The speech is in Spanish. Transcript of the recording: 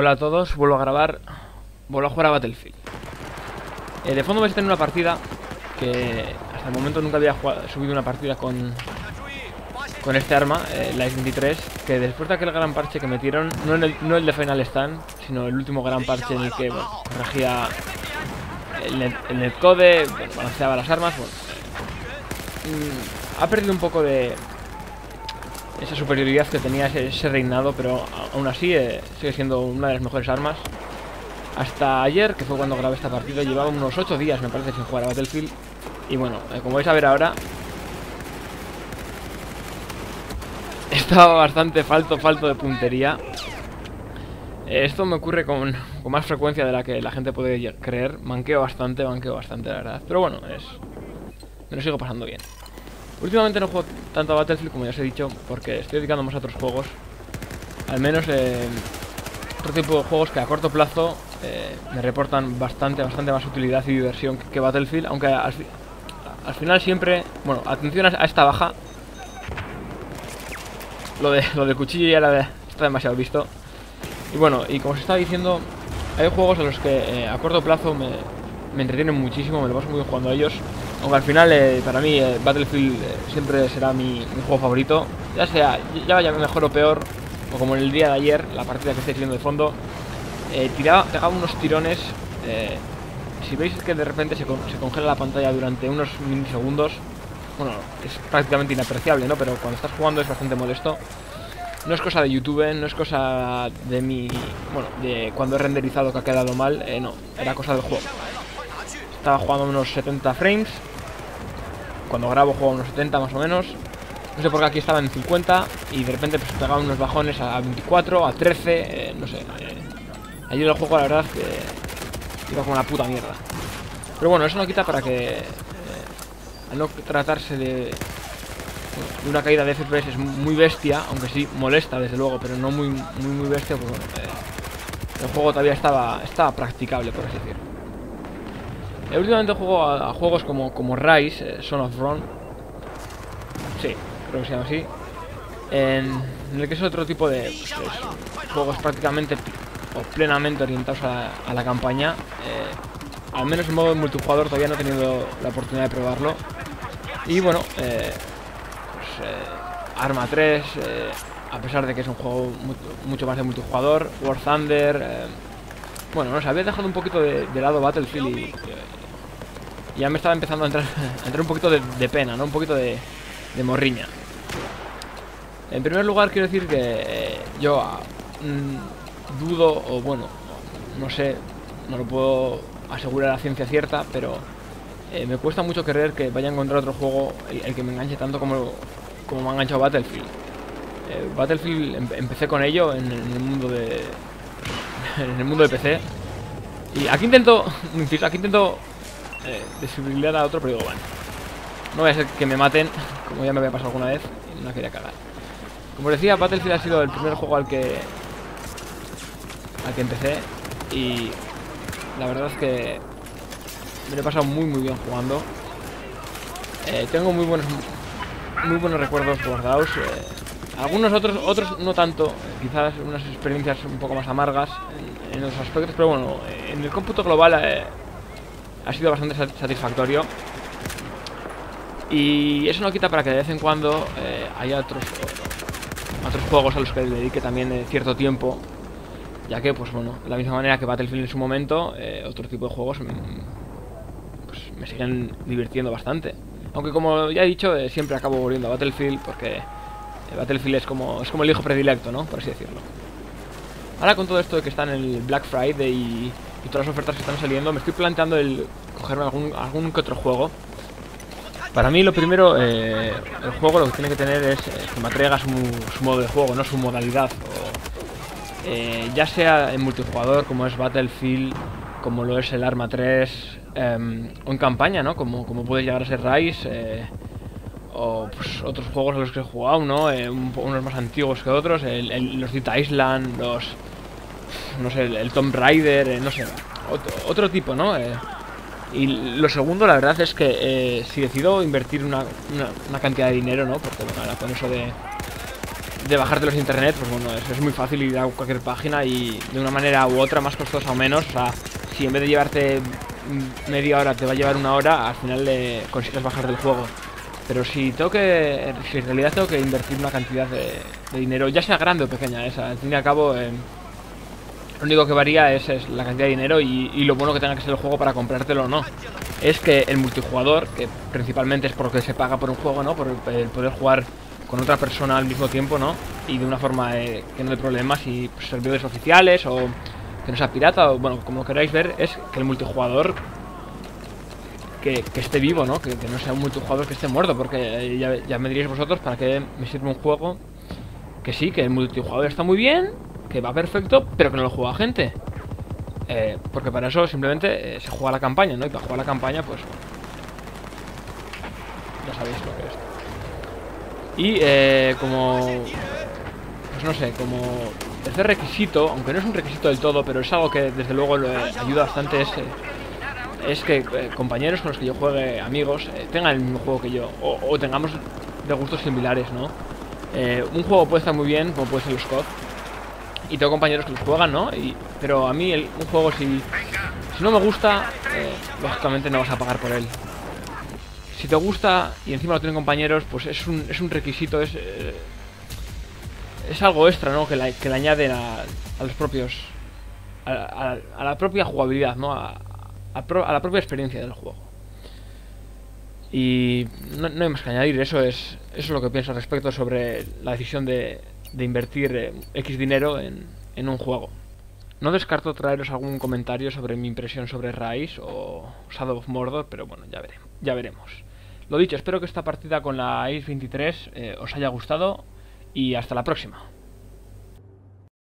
Hola a todos, vuelvo a grabar, vuelvo a jugar a Battlefield. Eh, de fondo vais a tener una partida que hasta el momento nunca había jugado- subido una partida con, con este arma, eh, la S23, que después de aquel gran parche que metieron, no, en el, no el de Final Stand, sino el último gran parche en el que bueno, corregía el, net- el netcode, balanceaba las armas, bueno, eh, mm, ha perdido un poco de esa superioridad que tenía ese, reinado, pero aún así eh, sigue siendo una de las mejores armas. Hasta ayer, que fue cuando grabé esta partida, llevaba unos 8 días, me parece, sin jugar a Battlefield. Y bueno, eh, como vais a ver ahora, estaba bastante falto, falto de puntería. Eh, Esto me ocurre con, con más frecuencia de la que la gente puede creer. Manqueo bastante, manqueo bastante, la verdad. Pero bueno, es... Me lo sigo pasando bien. Últimamente no juego tanto a Battlefield como ya os he dicho, porque estoy dedicando más a otros juegos. Al menos eh, otro tipo de juegos que a corto plazo eh, me reportan bastante, bastante más utilidad y diversión que, Battlefield, aunque al, fi- al final siempre... Bueno, atención a, esta baja. Lo de lo del cuchillo ya de- está demasiado visto. Y bueno, y como os estaba diciendo, hay juegos a los que eh, a corto plazo me, me entretienen muchísimo, me lo paso muy bien jugando a ellos. Aunque al final, eh, para mí, eh, Battlefield eh, siempre será mi, juego favorito. Ya sea, ya vaya mejor o peor, o como en el día de ayer, la partida que estáis viendo de fondo, tiraba, pegaba unos tirones. si veis que de repente se, se congela la pantalla durante unos milisegundos, bueno, es prácticamente inapreciable, ¿no? Pero cuando estás jugando es bastante molesto. No es cosa de YouTube, no es cosa de mi... Bueno, de cuando he renderizado que ha quedado mal, no, era cosa del juego. Estaba jugando unos 70 frames. Cuando grabo juego a unos 70 más o menos. No sé por qué aquí estaba en 50 y de repente pues pegaba unos bajones a 24, a 13, eh, no sé. eh, ayer el juego la verdad que iba como una puta mierda. Pero bueno, eso no quita para que... eh, al no tratarse de, de una caída de FPS es muy bestia, aunque sí molesta desde luego, pero no muy muy, muy bestia, pues bueno, eh, el juego todavía estaba, estaba practicable, por así decirlo. Eh, últimamente juego a, juegos como, como Rise, eh, Son of Rome. Sí, creo que se llama así. En, el que es otro tipo de pues, es juegos prácticamente o plenamente orientados a, la campaña. eh, al menos en modo multijugador todavía no he tenido la oportunidad de probarlo. Y bueno, eh, pues, eh, Arma 3, eh, a pesar de que es un juego mu- mucho más de multijugador, War Thunder, bueno, no sé, había dejado un poquito de, de lado Battlefield y ya me estaba empezando a entrar, a entrar un poquito de, pena, ¿no? Un poquito de, de morriña. En primer lugar quiero decir que eh, yo ah, mm, dudo, o bueno, no sé, no lo puedo asegurar a ciencia cierta, pero eh, me cuesta mucho creer que vaya a encontrar otro juego el, el que me enganche tanto como, como me ha enganchado Battlefield. Eh, Battlefield em- empecé con ello en, el mundo de en el mundo de PC y aquí intento aquí intento eh, desfibrilar a otro, pero digo bueno, no voy a ser que me maten como ya me había pasado alguna vez y no quería cagar. Como decía, Battlefield ha sido el primer juego al que al que empecé y la verdad es que me lo he pasado muy muy bien jugando. Eh, tengo muy buenos muy buenos recuerdos guardados. eh, algunos otros otros no tanto, quizás unas experiencias un poco más amargas en, en esos aspectos, pero bueno, en el cómputo global eh, ha sido bastante sat- satisfactorio. Y eso no quita para que de vez en cuando eh, haya otros otros juegos a los que le dedique también eh, cierto tiempo. Ya que pues bueno de la misma manera que Battlefield en su momento eh, otro tipo de juegos mm, pues me siguen divirtiendo bastante. Aunque como ya he dicho siempre acabo volviendo a Battlefield porque Battlefield es como es como el hijo predilecto no por así decirlo. Ahora con todo esto de que está en el Black Friday y, y todas las ofertas que están saliendo me estoy planteando el cogerme algún algún que otro juego para mí lo primero, eh, el juego lo que tiene que tener es eh, que me atraiga su, modo de juego, no su modalidad. eh, ya sea en multijugador, como es Battlefield, como lo es el Arma 3, em, o en campaña, ¿no? Como, como puede llegar a ser Rise, o pues, otros juegos a los que he jugado, ¿no? Un unos más antiguos que otros, los Dita Island, los... no sé, el, Tomb Raider, eh, no sé, ot- otro tipo, ¿no? Eh, y lo segundo, la verdad es que eh, si decido invertir una, una- cantidad de dinero, ¿no? Porque bueno, ahora con eso de, de bajártelos de internet, pues bueno, es, es muy fácil ir a cualquier página y de una manera u otra, más costosa o menos, o sea, si en vez de llevarte media hora te va a llevar una hora, al final consigues bajar del juego. Pero si tengo que, si en realidad tengo que invertir una cantidad de, de dinero, ya sea grande o pequeña, esa, al fin y al cabo, eh, lo único que varía es, es, la cantidad de dinero y, y, lo bueno que tenga que ser el juego para comprártelo o no. Es que el multijugador, que principalmente es por lo que se paga por un juego, ¿no? Por el, poder jugar con otra persona al mismo tiempo, ¿no? Y de una forma eh, que no hay problemas y pues, servidores oficiales o que no sea pirata o bueno, como queráis ver, es que el multijugador que, que esté vivo, ¿no? Que, que, no sea un multijugador que esté muerto, porque ya, ya me diréis vosotros para qué me sirve un juego que sí, que el multijugador está muy bien, que va perfecto, pero que no lo juega gente. Eh, porque para eso simplemente eh, se juega la campaña, ¿no? Y para jugar la campaña, pues... Ya sabéis lo que es. Y eh, como... Pues no sé, como tercer requisito, aunque no es un requisito del todo, pero es algo que desde luego ayuda bastante, es, es que compañeros con los que yo juegue, amigos, tengan el mismo juego que yo, o, o tengamos de gustos similares, ¿no? Un juego puede estar muy bien, como puede ser COD, y tengo compañeros que los juegan, ¿no? Y, pero a mí un juego si, si no me gusta, eh, lógicamente no vas a pagar por él. Si te gusta y encima lo tienen compañeros, pues es un, es un requisito, es, eh, es algo extra, ¿no? Que, la, que le añaden a, a los propios... A, a, a, la propia jugabilidad, ¿no? A, pro, la propia experiencia del juego. Y no, no, hay más que añadir, eso es, eso es lo que pienso al respecto sobre la decisión de, de invertir eh, X dinero en, en, un juego. No descarto traeros algún comentario sobre mi impresión sobre Rise o Shadow of Mordor, pero bueno, ya, veremos. Ya veremos. Lo dicho, espero que esta partida con la Ace 23 eh, os haya gustado y hasta la próxima.